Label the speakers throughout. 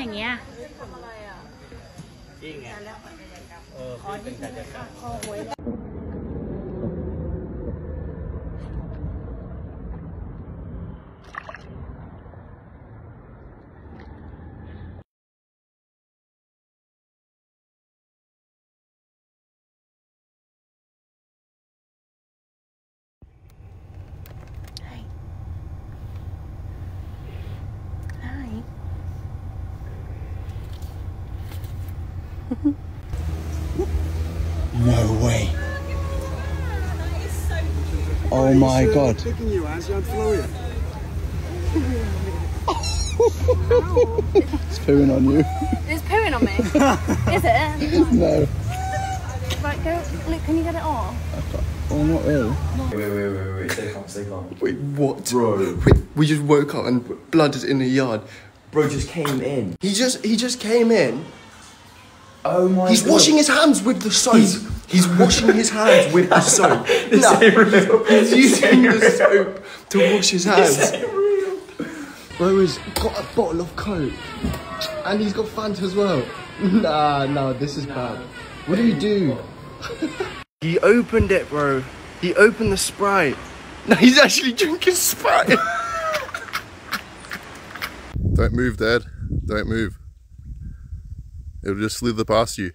Speaker 1: อย่างเงี้ย
Speaker 2: จริงไงเออคือเป็นการจัดการ
Speaker 3: No way. Oh my god.
Speaker 4: Picking you as you Florian.
Speaker 3: It's pooing on you.
Speaker 1: It's pooing on me. Is it?
Speaker 3: No.
Speaker 1: Right, go. Look, can you get it off?
Speaker 3: Oh, not really.
Speaker 5: Wait, wait, wait, wait, wait. Stay calm, stay calm.
Speaker 3: Wait, what?
Speaker 5: Bro.
Speaker 3: Wait, we just woke up and blood is in the yard.
Speaker 5: Bro just came in.
Speaker 3: He just he just came in.
Speaker 5: Oh my
Speaker 3: He's
Speaker 5: god.
Speaker 3: washing his hands with the soap. He's, washing his hands with the soap.
Speaker 5: This
Speaker 3: No,
Speaker 5: ain't real.
Speaker 3: He's using the soap to wash his hands.
Speaker 5: This ain't real.
Speaker 3: Bro has got a bottle of Coke. And he's got Fanta as well. Nah, no, this is bad. What do we do? he opened it, bro. He opened the Sprite. No, he's actually drinking Sprite.
Speaker 6: Don't move, Dad. Don't move. It'll just slither past you.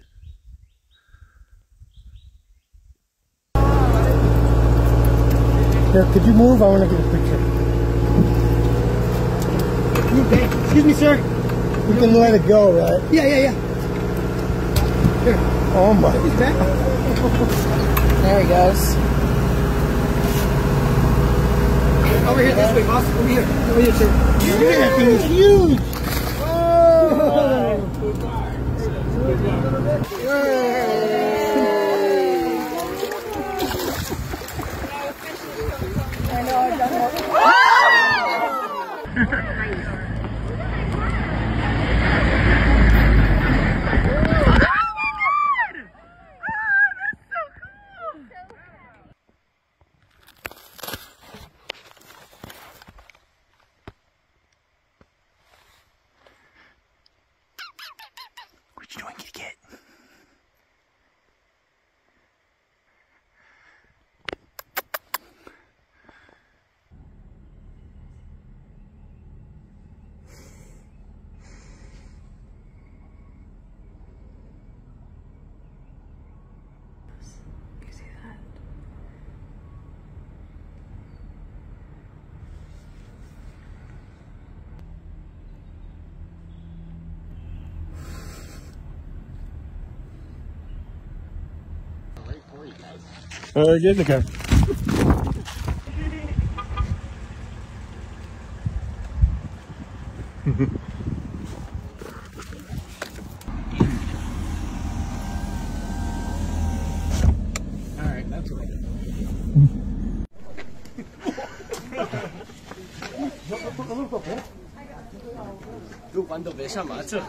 Speaker 4: Yeah, could you move? I want to get a picture. Excuse me, sir. We can let it go, right? Yeah, yeah, yeah. Here. Oh my.
Speaker 1: There he goes.
Speaker 4: Over here, this way, boss. Over here. Over here, sir. Yeah, that thing is huge.
Speaker 3: what Oh,
Speaker 4: uh, get in the car. All right, that's okay. Macho.